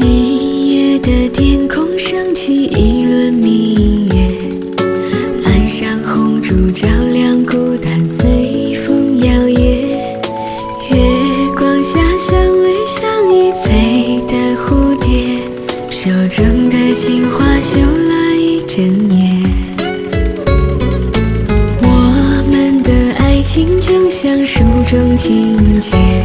今夜的天空升起一轮明月岸上红烛照亮孤单随风摇曳月光下相偎相依飞的蝴蝶手中的情花绣了一整年。我们的爱情就像书中情节。